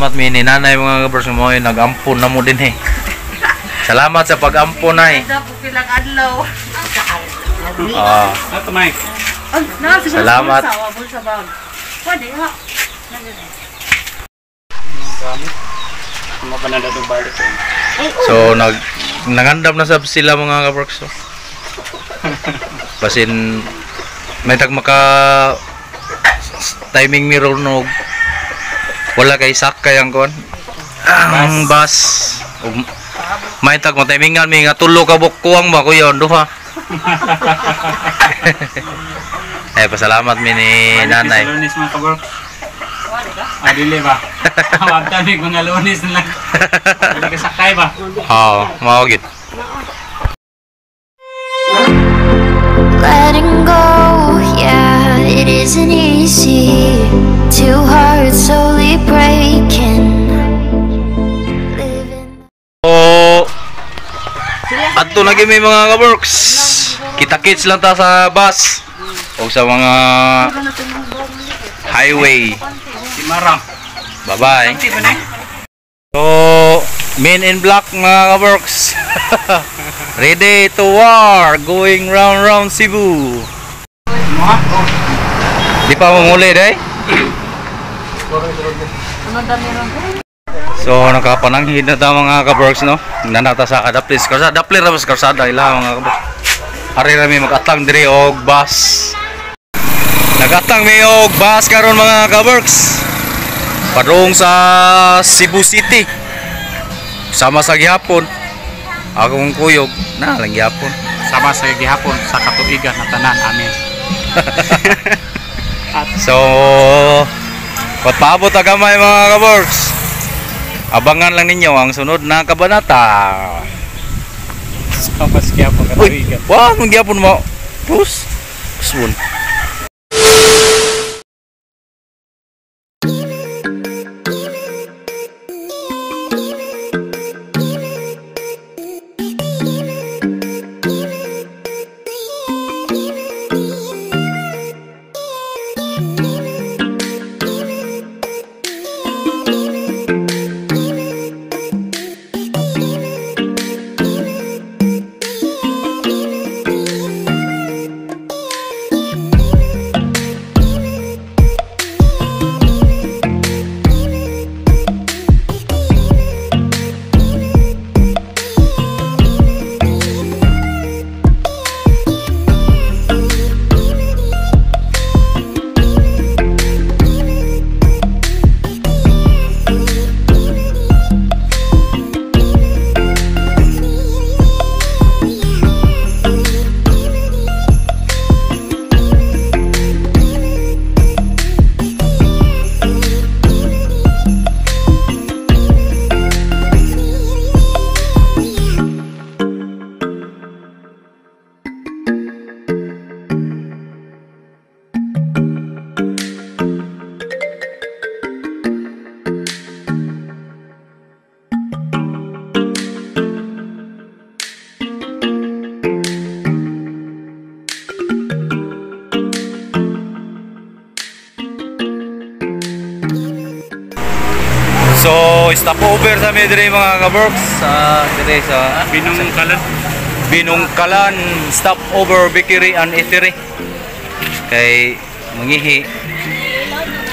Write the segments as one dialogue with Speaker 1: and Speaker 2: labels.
Speaker 1: Salamat mi ni nanay mga kabers mo nagampon na mo din eh. Salamat sa pag-ampon ay.
Speaker 2: Pilang. Ay,
Speaker 1: Salamat.
Speaker 2: Pwede ha.
Speaker 3: Mga banana do
Speaker 1: so nag nangandam na sab sila mga kabers. So. Basin may tag maka timing mirror no wala kay sakay ang kon ang bus Ug- may tag mo timingan mi nga tulo ka bukuang ba yon duha eh pasalamat mi ni nanay
Speaker 3: Lunis mga kabro. Ah, dili ba? Awag tanig mga lunis na lang. Dili ka sakay ba?
Speaker 1: Oo, mao gid.
Speaker 4: Letting go, yeah, it isn't easy.
Speaker 1: Adto na gyud may mga ka-works. Kita-kits lang ta sa bus o sa mga highway. Bye-bye. So, men in black mga ka-works. Ready to war, going round round Cebu. Di pa mo muli day? So nakapananghid na ta mga ka-works no. Nanata sa kadaplis karsada, daplir ra karsada ila mga ka-works. Ari ra mi magatang diri og bus. Nagatang mi og bus karon mga ka-works. Padung sa Cebu City. Sama sa gihapon. Akong kuyog na lang gihapon.
Speaker 3: Sama sa gihapon sa katuigan na tanan. Amen.
Speaker 1: So, patpabot na gamay mga kaborks. Abangan lang ninyo ang sunod na kabanata.
Speaker 3: Sa gihapon
Speaker 1: Uy,
Speaker 3: katuigan.
Speaker 1: wah, mong gyapon mo. Pus. Pusun. So, stop over sa Medre mga kaborks. Sa dire sa
Speaker 3: Binong kalan.
Speaker 1: Binungkalan stop over Bikiri and Eatery. Kay mangihi.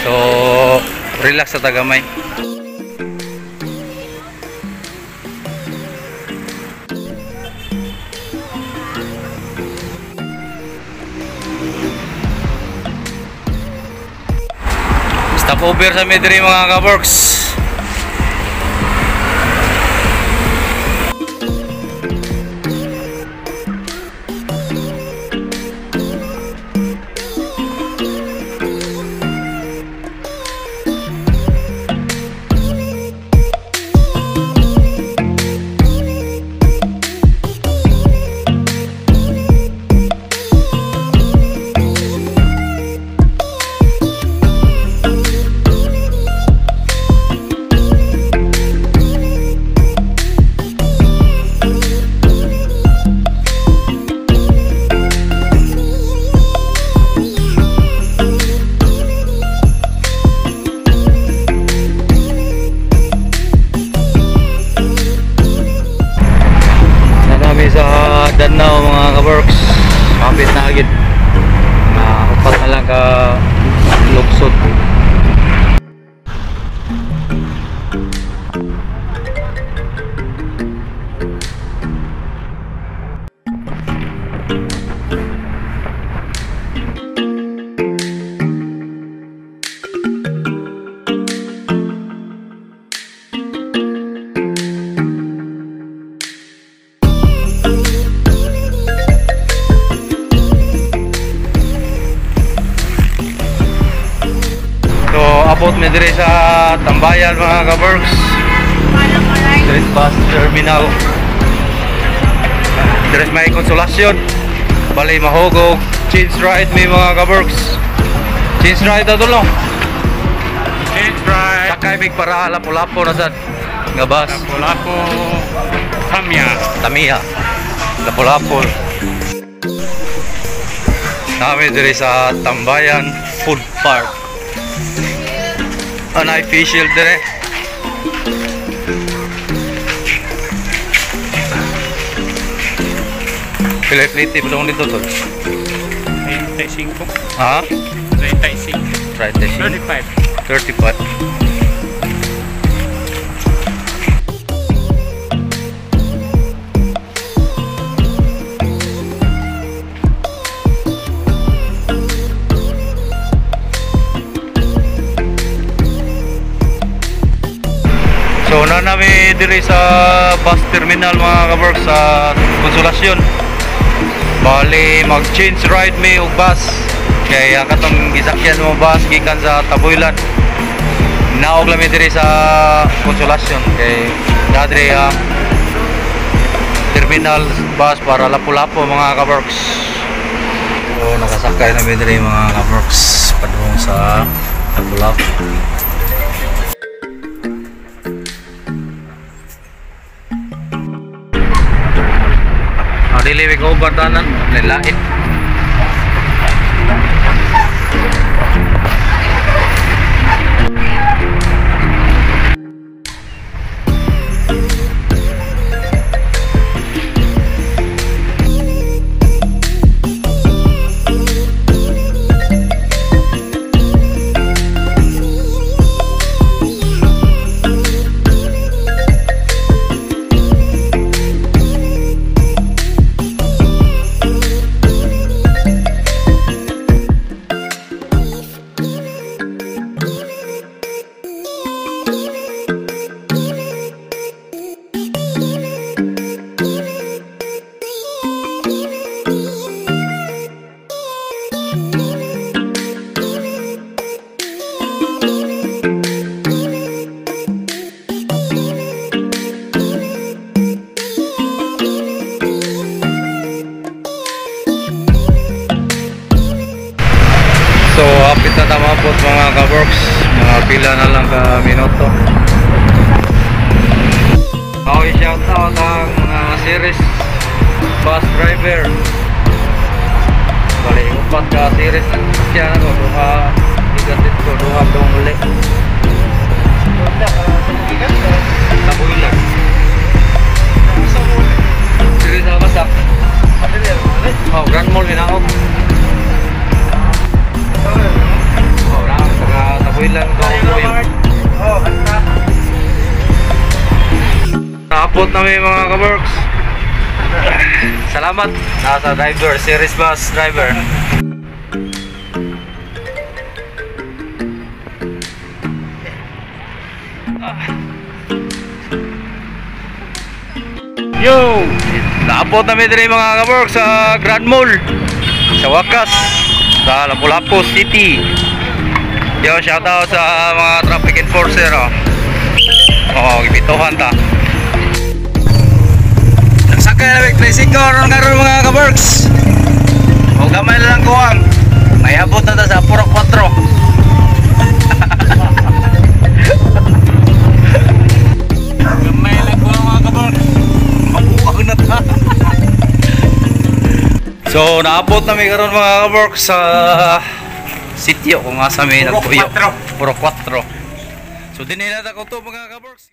Speaker 1: So, relax sa tagamay. Stop over sa Medre mga kaborks. dire sa Tambayan mga kaworks. Bus terminal. Dire may konsolasyon. Bali mahogog. Change ride may mga kaworks. Change ride na tulong.
Speaker 3: It's right.
Speaker 1: Sakay mig para lapo-lapo na sad. Nga bus.
Speaker 3: Wala ko Samya.
Speaker 1: Tamiya. Lapu-lapu. Namin diri sa Tambayan Food Park. Anay facial dire. Pilay pliti mo dito to.
Speaker 3: 35.
Speaker 1: Ha?
Speaker 3: 35.
Speaker 1: Right there.
Speaker 3: 35.
Speaker 1: 35. Na nami diri sa bus terminal mga kawork sa Konsolasyon. Bali mag-change ride mi og bus. Kaya katong gisakyan mo bus gikan sa Taboylan. Naog lami diri sa Konsolasyon kay nadri ang terminal bus para lapu-lapu mga kaworks. So nakasakay na diri mga kaworks padung sa lapu-lapu. Dili ko bardanan, nilait. So, mga ka-works. Mga pila na lang ka minuto. Okay, shout out ang mga series bus driver. Bali, upat ka series. Siya na ko, duha, igatit ko, duha dong uli. Taboy May mga ka-works. Salamat. Nasa driver, series bus driver.
Speaker 3: Yo!
Speaker 1: Naapot na may diri mga ka-works sa Grand Mall. Sa Wakas. Sa Lapu-Lapu City. Yo, shout out sa mga traffic enforcer. Oh, oh gibituhan ta. May tricycle ron karon mga ka-works. O gamay lang kuwang. May abot na ta sa Puro 4.
Speaker 3: Gamay lang ko mga kabor.
Speaker 1: Mabuwag na ta. so, naabot na may karon mga ka-works sa sityo kung asa may
Speaker 3: Puro
Speaker 1: nagtuyo.
Speaker 3: kwatro.
Speaker 1: Puro 4. So, dinila na ko to mga ka-works.